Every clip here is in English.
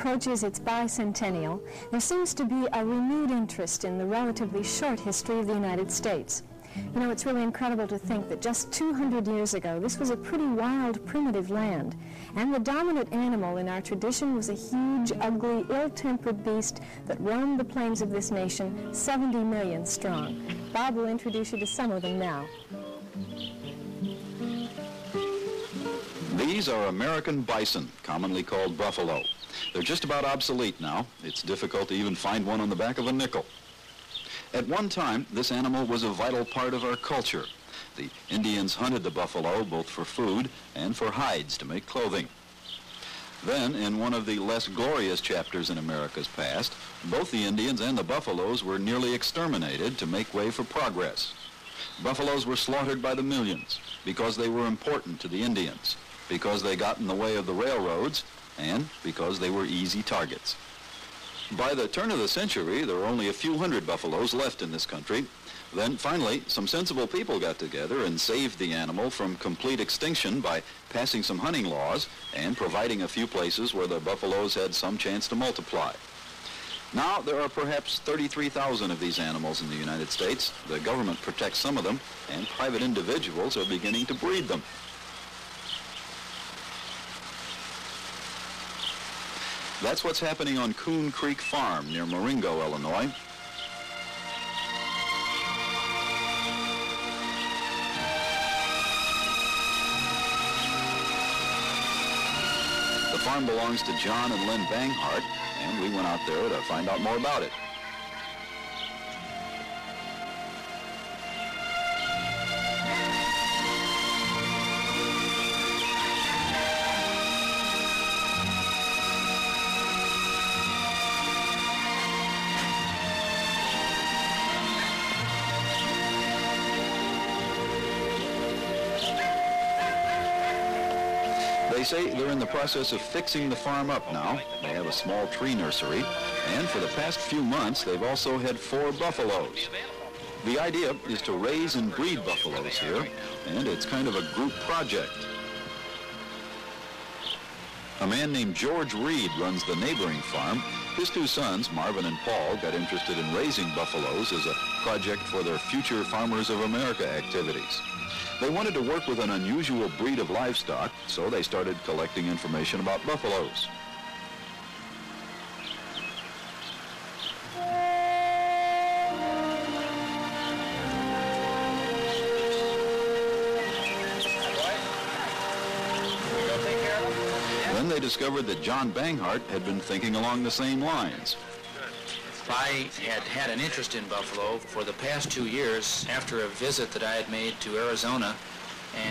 approaches its bicentennial, there seems to be a renewed interest in the relatively short history of the United States. You know, it's really incredible to think that just 200 years ago, this was a pretty wild, primitive land. And the dominant animal in our tradition was a huge, ugly, ill-tempered beast that roamed the plains of this nation, 70 million strong. Bob will introduce you to some of them now. These are American bison, commonly called buffalo. They're just about obsolete now. It's difficult to even find one on the back of a nickel. At one time, this animal was a vital part of our culture. The Indians hunted the buffalo both for food and for hides to make clothing. Then, in one of the less glorious chapters in America's past, both the Indians and the buffaloes were nearly exterminated to make way for progress. Buffaloes were slaughtered by the millions because they were important to the Indians, because they got in the way of the railroads, and because they were easy targets. By the turn of the century, there were only a few hundred buffaloes left in this country. Then finally, some sensible people got together and saved the animal from complete extinction by passing some hunting laws and providing a few places where the buffaloes had some chance to multiply. Now, there are perhaps 33,000 of these animals in the United States. The government protects some of them, and private individuals are beginning to breed them. That's what's happening on Coon Creek Farm near Marengo, Illinois. The farm belongs to John and Lynn Banghart, and we went out there to find out more about it. They say they're in the process of fixing the farm up now. They have a small tree nursery, and for the past few months, they've also had four buffaloes. The idea is to raise and breed buffaloes here, and it's kind of a group project. A man named George Reed runs the neighboring farm. His two sons, Marvin and Paul, got interested in raising buffaloes as a project for their future Farmers of America activities. They wanted to work with an unusual breed of livestock, so they started collecting information about buffaloes. Then they discovered that John Banghart had been thinking along the same lines. I had had an interest in buffalo for the past two years after a visit that I had made to Arizona.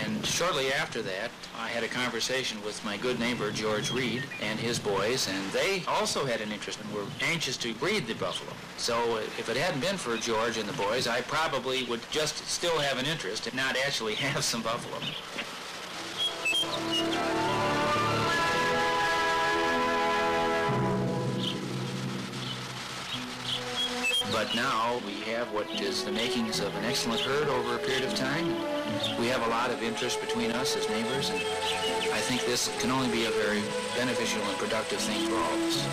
And shortly after that, I had a conversation with my good neighbor, George Reed, and his boys, and they also had an interest and were anxious to breed the buffalo. So if it hadn't been for George and the boys, I probably would just still have an interest and not actually have some buffalo. But now we have what is the makings of an excellent herd over a period of time. We have a lot of interest between us as neighbors, and I think this can only be a very beneficial and productive thing for all of us.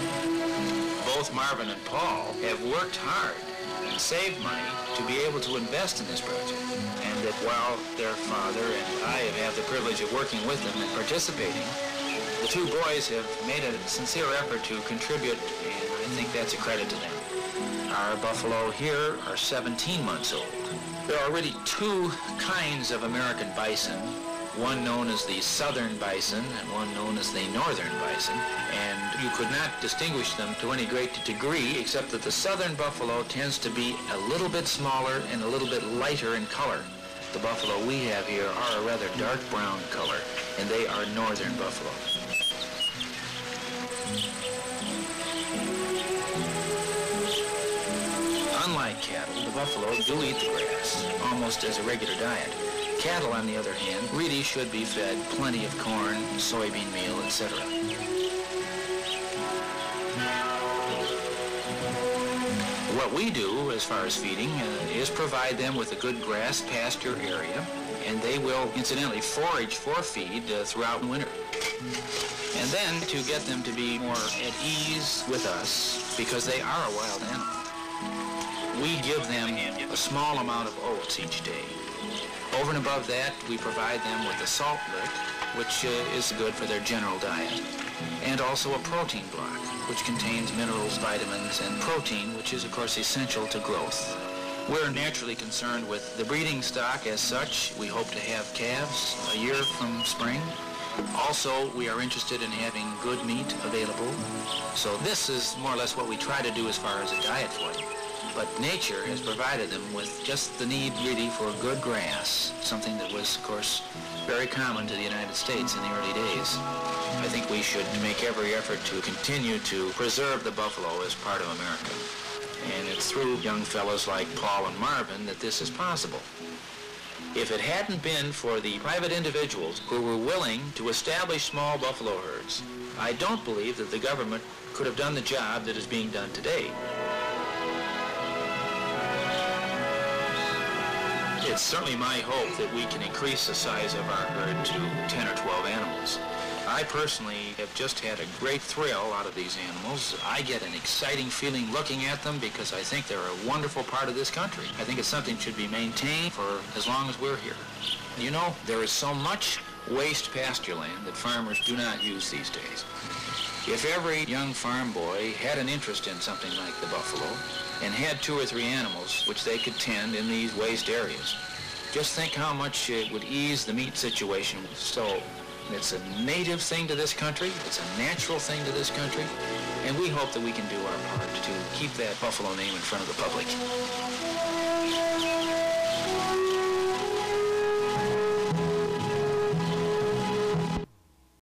Both Marvin and Paul have worked hard and saved money to be able to invest in this project. And that while their father and I have had the privilege of working with them and participating, the two boys have made a sincere effort to contribute, and I think that's a credit to them. Our buffalo here are 17 months old. There are already two kinds of American bison, one known as the southern bison and one known as the northern bison. And you could not distinguish them to any great degree except that the southern buffalo tends to be a little bit smaller and a little bit lighter in color. The buffalo we have here are a rather dark brown color, and they are northern buffalo. Unlike cattle, the buffalo do eat the grass, almost as a regular diet. Cattle, on the other hand, really should be fed plenty of corn, soybean meal, etc. What we do as far as feeding uh, is provide them with a good grass pasture area, and they will incidentally forage for feed uh, throughout winter. And then to get them to be more at ease with us, because they are a wild animal, we give them a small amount of oats each day. Over and above that, we provide them with a salt lick, which uh, is good for their general diet, and also a protein block, which contains minerals, vitamins, and protein, which is, of course, essential to growth. We're naturally concerned with the breeding stock as such. We hope to have calves a year from spring. Also, we are interested in having good meat available. So this is more or less what we try to do as far as a diet for them. But nature has provided them with just the need really for good grass, something that was, of course, very common to the United States in the early days. I think we should make every effort to continue to preserve the buffalo as part of America. And it's through young fellows like Paul and Marvin that this is possible. If it hadn't been for the private individuals who were willing to establish small buffalo herds, I don't believe that the government could have done the job that is being done today. It's certainly my hope that we can increase the size of our herd to 10 or 12 animals. I personally have just had a great thrill out of these animals. I get an exciting feeling looking at them because I think they're a wonderful part of this country. I think it's something that should be maintained for as long as we're here. You know, there is so much waste pasture land that farmers do not use these days. If every young farm boy had an interest in something like the buffalo and had two or three animals which they could tend in these waste areas, just think how much it would ease the meat situation. So it's a native thing to this country. It's a natural thing to this country. And we hope that we can do our part to keep that buffalo name in front of the public.